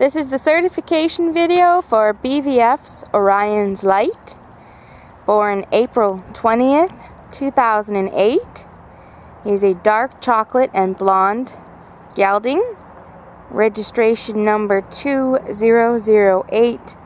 This is the certification video for BVF's Orion's Light, born April 20th, 2008. He is a dark chocolate and blonde gelding. Registration number 2008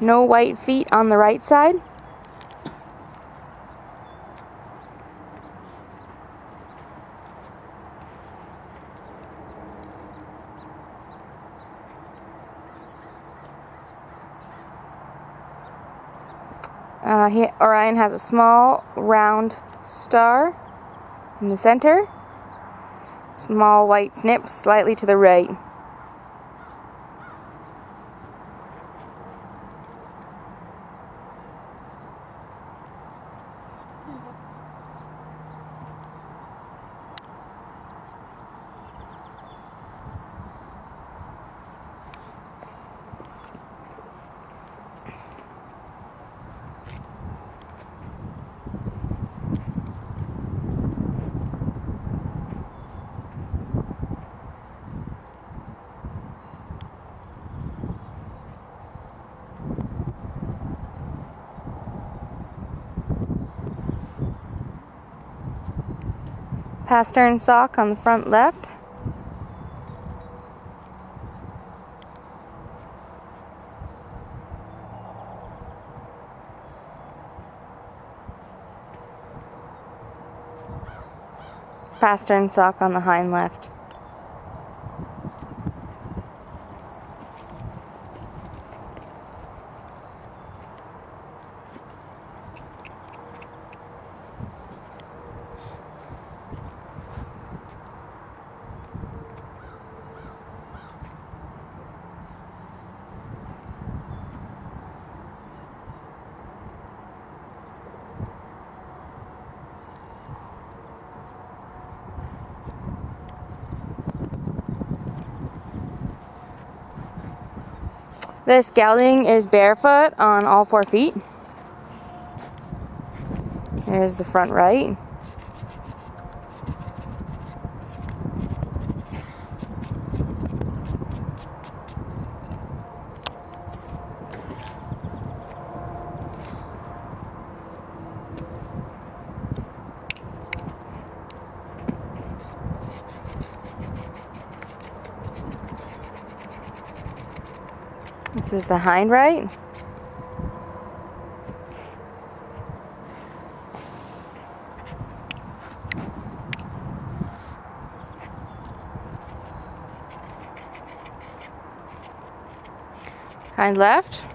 No white feet on the right side. Uh, he, Orion has a small round star in the center. Small white snips slightly to the right. Pastern sock on the front left. Pastern sock on the hind left. This gelding is barefoot on all four feet. There's the front right. This is the hind right. Hind left.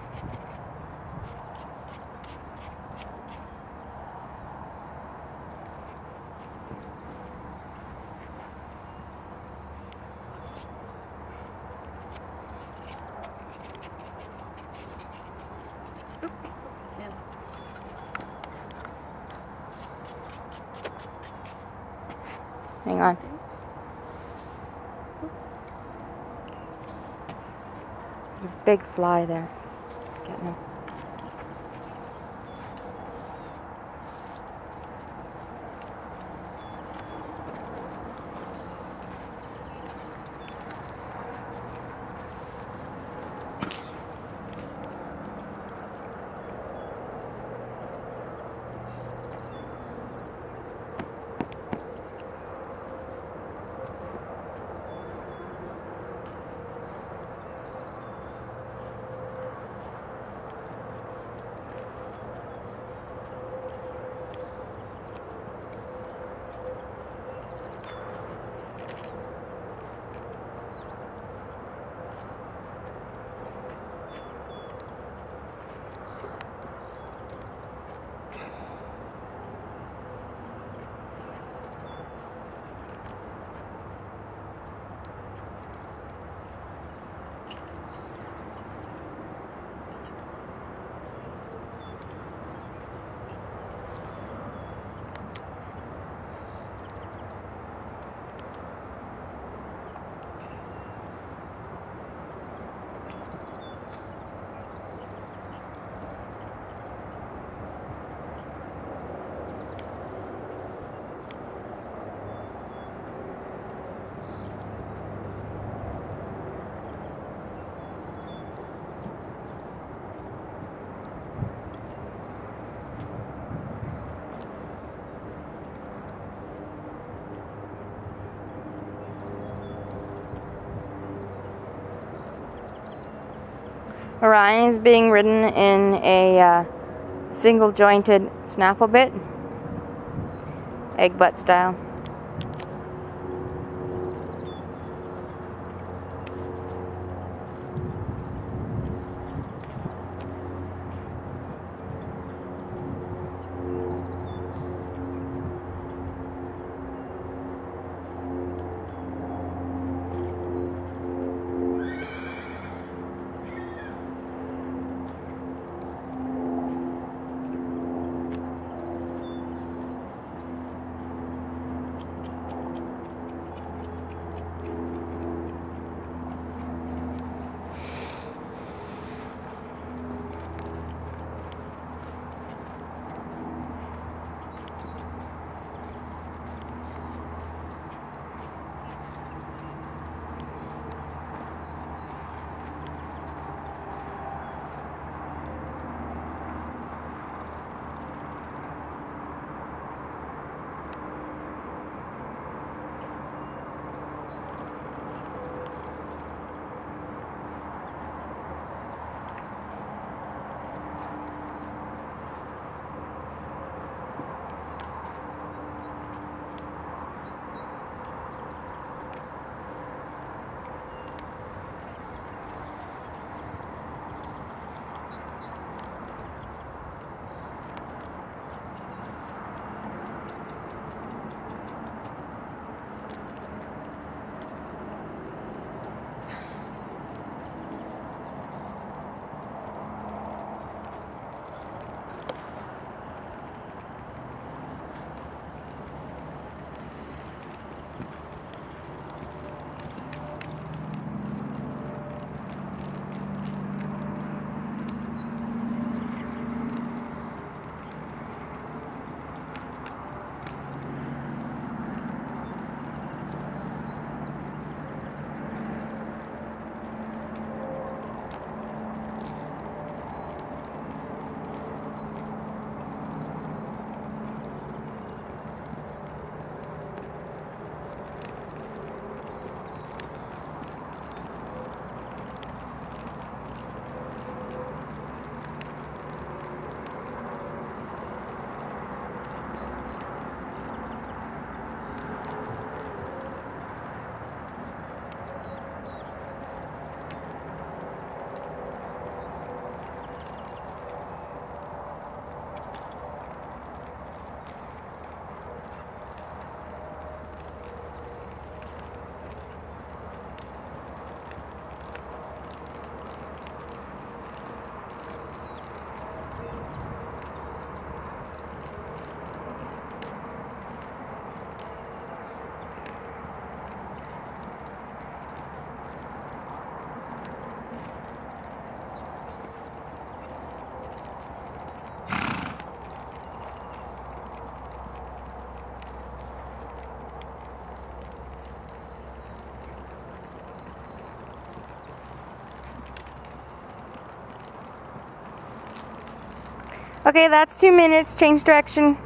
Hang on. There's a big fly there. Getting him. Orion is being ridden in a uh, single jointed snaffle bit, egg butt style. Okay, that's two minutes. Change direction.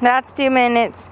That's two minutes.